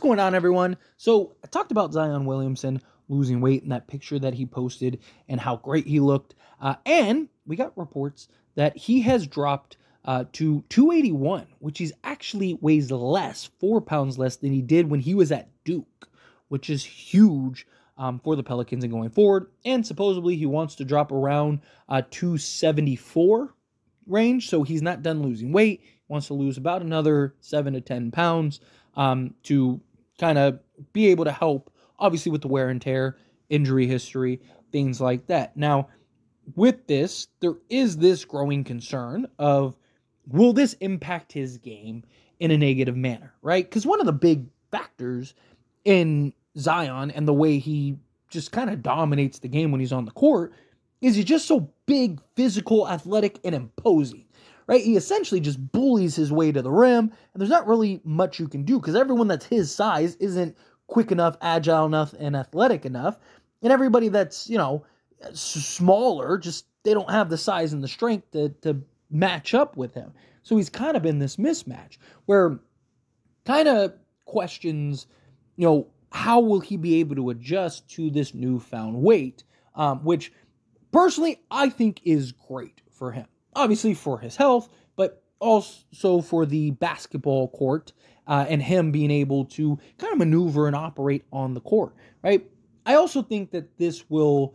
What's going on, everyone? So, I talked about Zion Williamson losing weight in that picture that he posted and how great he looked. Uh, and we got reports that he has dropped uh, to 281, which is actually weighs less, four pounds less than he did when he was at Duke, which is huge um, for the Pelicans and going forward. And supposedly he wants to drop around uh, 274 range, so he's not done losing weight. He wants to lose about another seven to 10 pounds um, to kind of be able to help, obviously, with the wear and tear, injury history, things like that. Now, with this, there is this growing concern of will this impact his game in a negative manner, right? Because one of the big factors in Zion and the way he just kind of dominates the game when he's on the court is he's just so big, physical, athletic, and imposing. Right? He essentially just bullies his way to the rim, and there's not really much you can do because everyone that's his size isn't quick enough, agile enough, and athletic enough. And everybody that's, you know, smaller, just they don't have the size and the strength to, to match up with him. So he's kind of in this mismatch where kind of questions, you know, how will he be able to adjust to this newfound weight, um, which personally I think is great for him. Obviously for his health, but also for the basketball court uh, and him being able to kind of maneuver and operate on the court, right? I also think that this will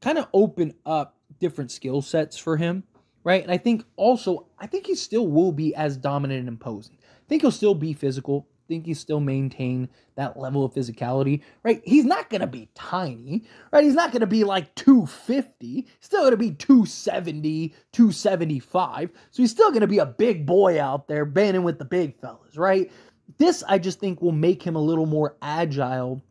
kind of open up different skill sets for him, right? And I think also, I think he still will be as dominant and imposing. I think he'll still be physical think he still maintain that level of physicality, right? He's not going to be tiny, right? He's not going to be like 250. He's still going to be 270, 275. So he's still going to be a big boy out there banding with the big fellas, right? This, I just think, will make him a little more agile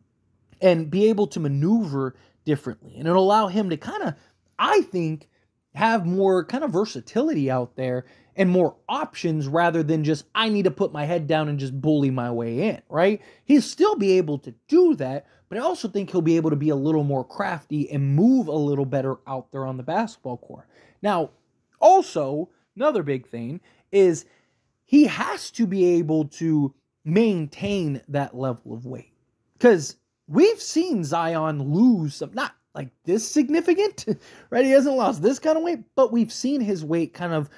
and be able to maneuver differently. And it'll allow him to kind of, I think, have more kind of versatility out there and more options rather than just I need to put my head down and just bully my way in, right? He'll still be able to do that, but I also think he'll be able to be a little more crafty and move a little better out there on the basketball court. Now, also, another big thing is he has to be able to maintain that level of weight. Because we've seen Zion lose some, not like this significant, right? He hasn't lost this kind of weight, but we've seen his weight kind of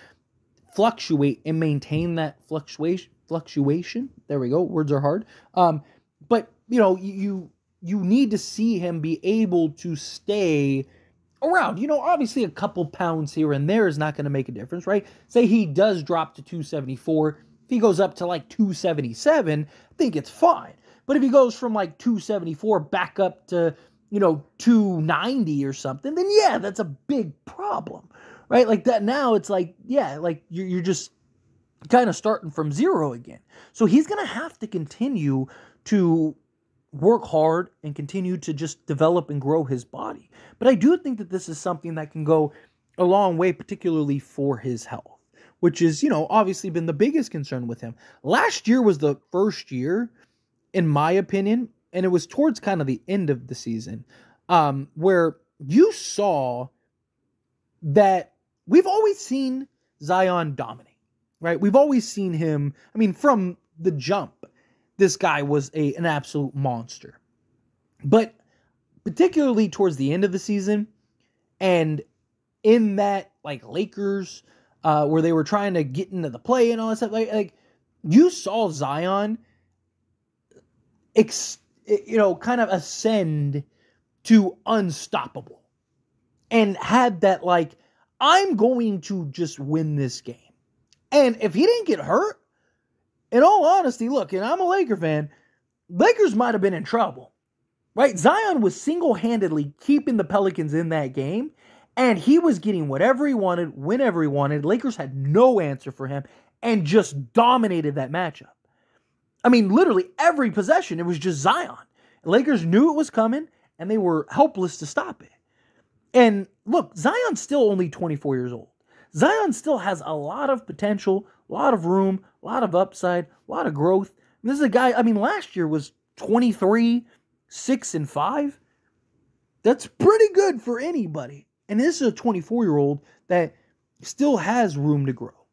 fluctuate and maintain that fluctuation fluctuation. There we go. Words are hard. Um, but you know, you you need to see him be able to stay around. You know, obviously a couple pounds here and there is not going to make a difference, right? Say he does drop to 274, if he goes up to like 277, I think it's fine. But if he goes from like 274 back up to, you know, 290 or something, then yeah, that's a big problem right? Like that now, it's like, yeah, like you're, you're just kind of starting from zero again. So he's going to have to continue to work hard and continue to just develop and grow his body. But I do think that this is something that can go a long way, particularly for his health, which is, you know, obviously been the biggest concern with him. Last year was the first year, in my opinion, and it was towards kind of the end of the season, um, where you saw that we've always seen Zion dominate, right? We've always seen him, I mean, from the jump, this guy was a an absolute monster. But particularly towards the end of the season and in that like Lakers uh where they were trying to get into the play and all that stuff like, like you saw Zion ex, you know kind of ascend to unstoppable and had that like I'm going to just win this game. And if he didn't get hurt, in all honesty, look, and I'm a Laker fan, Lakers might have been in trouble. Right? Zion was single handedly keeping the Pelicans in that game, and he was getting whatever he wanted, whenever he wanted. Lakers had no answer for him and just dominated that matchup. I mean, literally every possession, it was just Zion. Lakers knew it was coming, and they were helpless to stop it. And look, Zion's still only 24 years old. Zion still has a lot of potential, a lot of room, a lot of upside, a lot of growth. This is a guy, I mean, last year was 23, 6 and 5. That's pretty good for anybody. And this is a 24 year old that still has room to grow,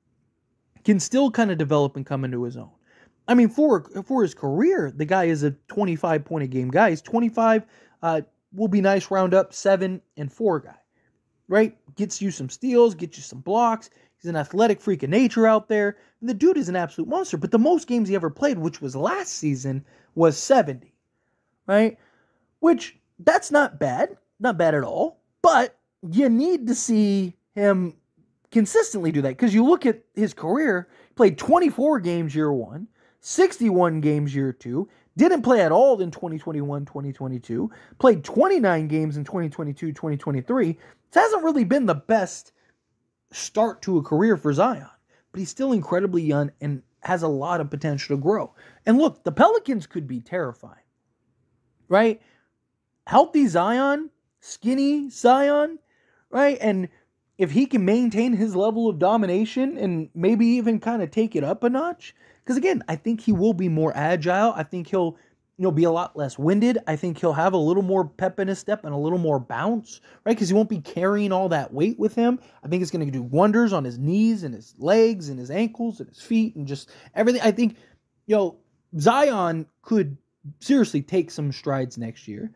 can still kind of develop and come into his own. I mean, for for his career, the guy is a 25 point a game guy. He's 25. Uh, will be nice round up seven and four guy, right? Gets you some steals, gets you some blocks. He's an athletic freak of nature out there. And the dude is an absolute monster. But the most games he ever played, which was last season, was 70, right? Which that's not bad, not bad at all. But you need to see him consistently do that because you look at his career, he played 24 games year one, 61 games year two, didn't play at all in 2021 2022, played 29 games in 2022 2023. It hasn't really been the best start to a career for Zion, but he's still incredibly young and has a lot of potential to grow. And look, the Pelicans could be terrifying, right? Healthy Zion, skinny Zion, right? And if he can maintain his level of domination and maybe even kind of take it up a notch, because again, I think he will be more agile. I think he'll you know, be a lot less winded. I think he'll have a little more pep in his step and a little more bounce, right? Because he won't be carrying all that weight with him. I think it's going to do wonders on his knees and his legs and his ankles and his feet and just everything. I think, you know, Zion could seriously take some strides next year,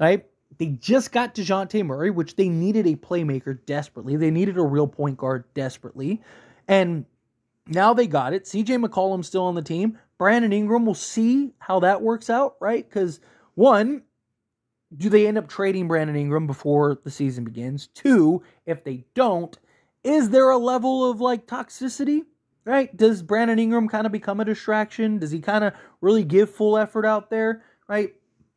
right? They just got Dejounte Murray, which they needed a playmaker desperately. They needed a real point guard desperately. And now they got it. CJ McCollum's still on the team. Brandon Ingram, we'll see how that works out, right? Because one, do they end up trading Brandon Ingram before the season begins? Two, if they don't, is there a level of like toxicity? Right? Does Brandon Ingram kind of become a distraction? Does he kind of really give full effort out there? Right?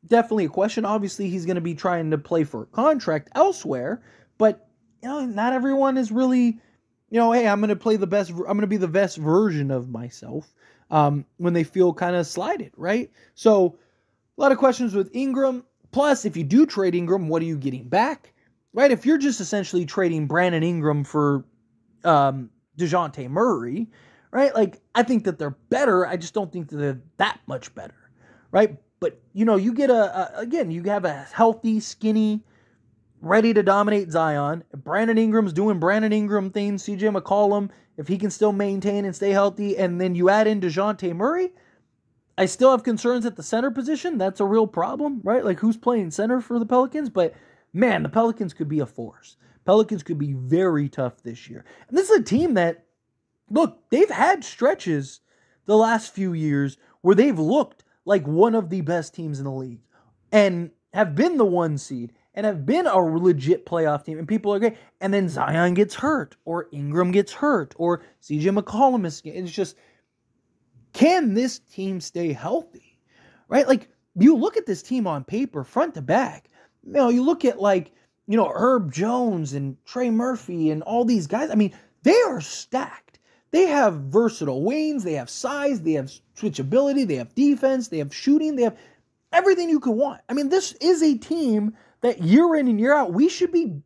Definitely a question. Obviously, he's going to be trying to play for a contract elsewhere, but you know, not everyone is really, you know, hey, I'm going to play the best. I'm going to be the best version of myself um, when they feel kind of slighted, right? So a lot of questions with Ingram. Plus, if you do trade Ingram, what are you getting back? Right? If you're just essentially trading Brandon Ingram for um, Dejounte Murray, right? Like, I think that they're better. I just don't think that they're that much better, right? But, you know, you get a, a again, you have a healthy, skinny, ready to dominate Zion. Brandon Ingram's doing Brandon Ingram things. CJ McCollum, if he can still maintain and stay healthy, and then you add in Dejounte Murray, I still have concerns at the center position. That's a real problem, right? Like who's playing center for the Pelicans? But man, the Pelicans could be a force. Pelicans could be very tough this year. And this is a team that, look, they've had stretches the last few years where they've looked like one of the best teams in the league and have been the one seed and have been a legit playoff team, and people are great. And then Zion gets hurt, or Ingram gets hurt, or CJ McCollum is. It's just, can this team stay healthy? Right? Like, you look at this team on paper, front to back. You know, you look at like, you know, Herb Jones and Trey Murphy and all these guys. I mean, they are stacked. They have versatile wings, they have size, they have switchability, they have defense, they have shooting, they have everything you could want. I mean, this is a team that year in and year out we should be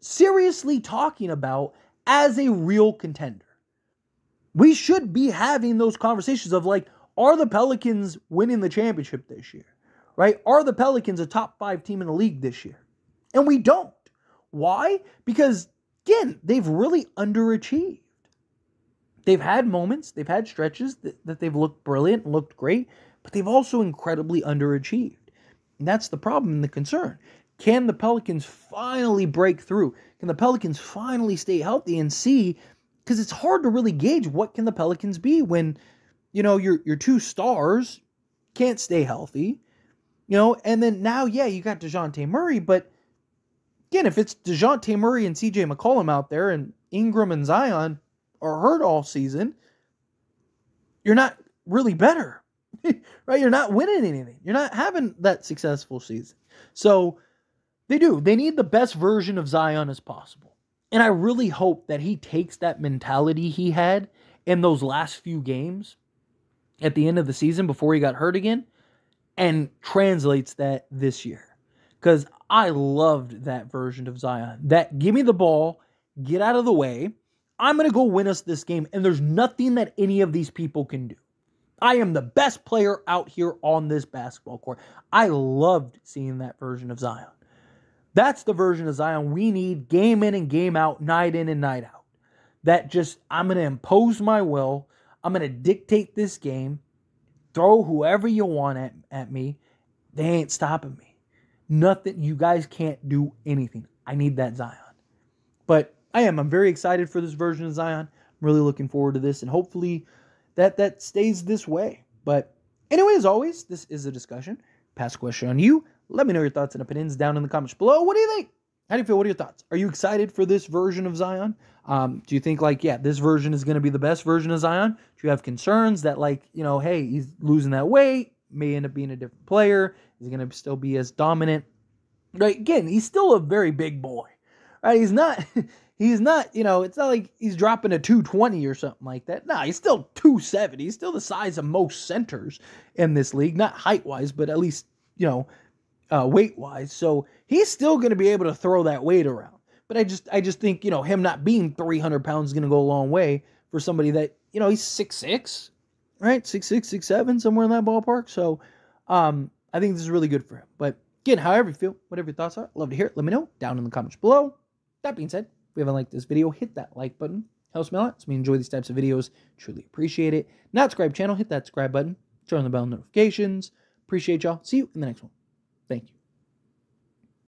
seriously talking about as a real contender. We should be having those conversations of like, are the Pelicans winning the championship this year? Right? Are the Pelicans a top five team in the league this year? And we don't. Why? Because, again, they've really underachieved. They've had moments, they've had stretches that, that they've looked brilliant and looked great, but they've also incredibly underachieved. And that's the problem and the concern. Can the Pelicans finally break through? Can the Pelicans finally stay healthy and see? Because it's hard to really gauge what can the Pelicans be when, you know, your your two stars can't stay healthy, you know, and then now, yeah, you got Dejounte Murray, but again, if it's Dejounte Murray and CJ McCollum out there and Ingram and Zion are hurt all season, you're not really better. right? You're not winning anything. You're not having that successful season. So they do. They need the best version of Zion as possible. And I really hope that he takes that mentality he had in those last few games at the end of the season before he got hurt again and translates that this year. Because I loved that version of Zion. That give me the ball, get out of the way. I'm going to go win us this game. And there's nothing that any of these people can do. I am the best player out here on this basketball court. I loved seeing that version of Zion. That's the version of Zion we need game in and game out, night in and night out. That just, I'm going to impose my will. I'm going to dictate this game. throw whoever you want at, at me. They ain't stopping me. Nothing. You guys can't do anything. I need that Zion. But I am. I'm very excited for this version of Zion. I'm really looking forward to this, and hopefully that that stays this way. But anyway, as always, this is a discussion. Pass a question on you. Let me know your thoughts and opinions down in the comments below. What do you think? How do you feel? What are your thoughts? Are you excited for this version of Zion? Um, do you think like, yeah, this version is going to be the best version of Zion? Do you have concerns that like, you know, hey, he's losing that weight, may end up being a different player? Is he going to still be as dominant? Right? Again, he's still a very big boy. Right? He's not. He's not, you know, it's not like he's dropping a 220 or something like that. No, he's still 270. He's still the size of most centers in this league, not height wise, but at least, you know, uh, weight wise. So he's still going to be able to throw that weight around. But I just, I just think, you know, him not being 300 pounds is going to go a long way for somebody that, you know, he's six six, right? Six six, six seven, somewhere in that ballpark. So, um, I think this is really good for him. But again, however you feel, whatever your thoughts are, love to hear it. Let me know down in the comments below. That being said, if you haven't liked this video, hit that like button. Helps me a lot. So we enjoy these types of videos. Truly appreciate it. Not subscribe channel, hit that subscribe button. Turn on the bell notifications. Appreciate y'all. See you in the next one. Thank you.